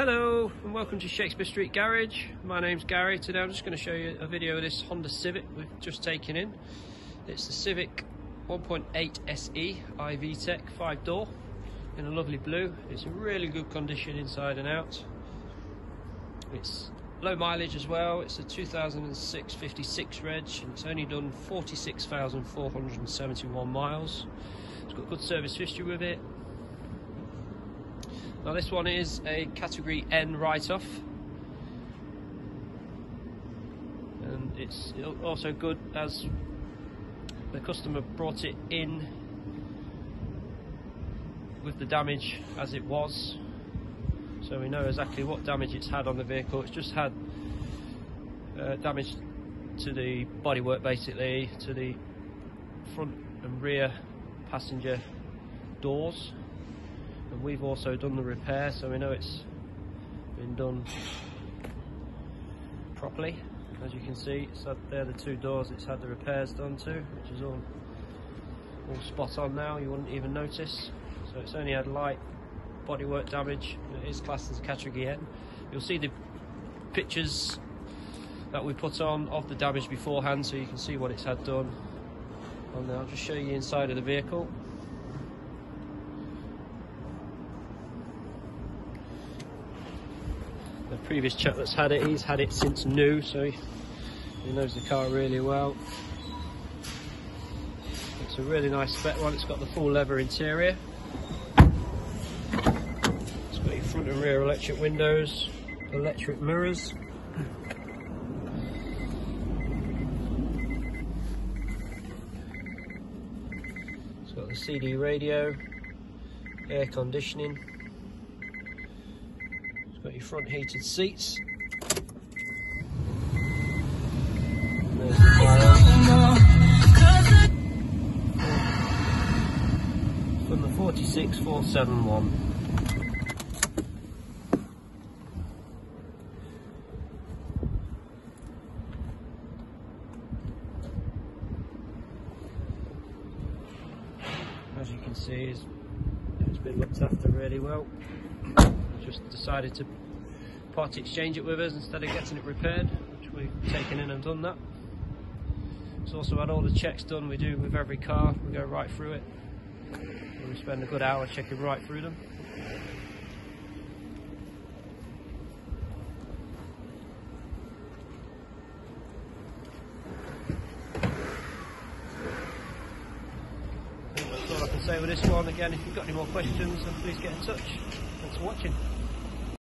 Hello and welcome to Shakespeare Street Garage. My name's Gary. Today I'm just going to show you a video of this Honda Civic we've just taken in. It's the Civic 1.8 SE iVTEC 5 door in a lovely blue. It's in really good condition inside and out. It's low mileage as well. It's a 2006 56 reg and it's only done 46,471 miles. It's got good service history with it. Now this one is a category N write-off. And it's also good as the customer brought it in with the damage as it was. So we know exactly what damage it's had on the vehicle. It's just had uh, damage to the bodywork basically to the front and rear passenger doors and we've also done the repair so we know it's been done properly. As you can see so they're the two doors it's had the repairs done to which is all all spot on now you wouldn't even notice. So it's only had light bodywork damage it is classed as a category N. You'll see the pictures that we put on of the damage beforehand so you can see what it's had done. And I'll just show you inside of the vehicle the previous chap that's had it, he's had it since new, so he, he knows the car really well. It's a really nice spec one, it's got the full leather interior. It's got your front and rear electric windows, electric mirrors. It's got the CD radio, air conditioning, your front heated seats. The From the 46471. As you can see, it's been looked after really well just decided to part exchange it with us instead of getting it repaired, which we've taken in and done that. It's also had all the checks done we do with every car, we go right through it. We spend a good hour checking right through them. That's all I can say with this one. Again, if you've got any more questions, then please get in touch. Thanks for watching.